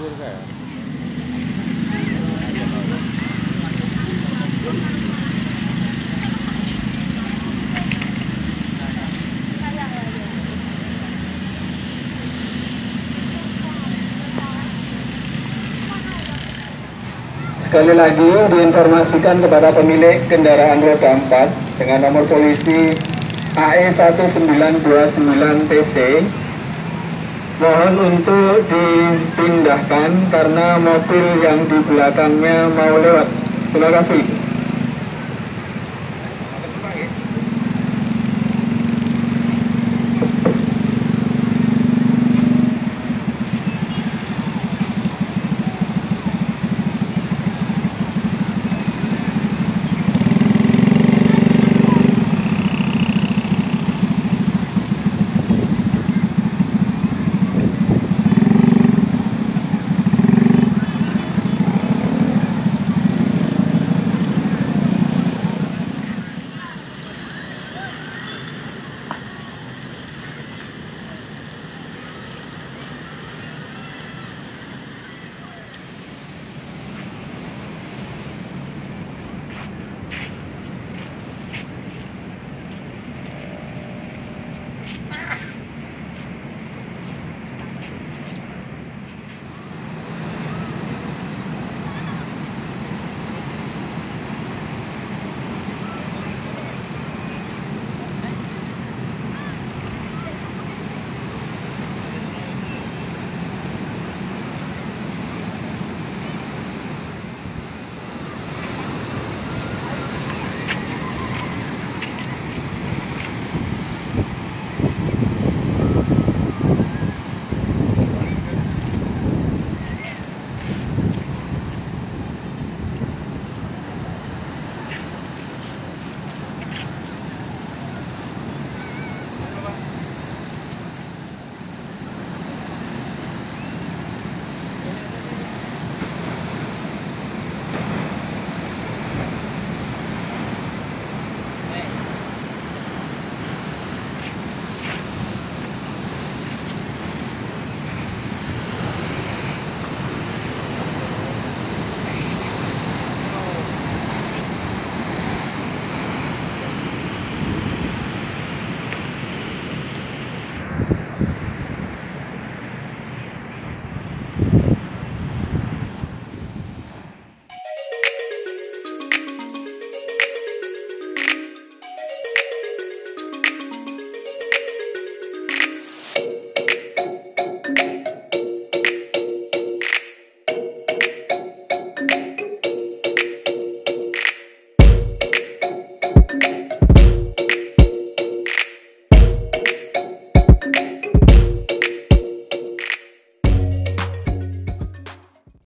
Sekali lagi diinformasikan kepada pemilik kendaraan roda 4 dengan nomor polisi AE 1929TC mohon untuk dipindahkan karena mobil yang di belakangnya mau lewat. Terima kasih.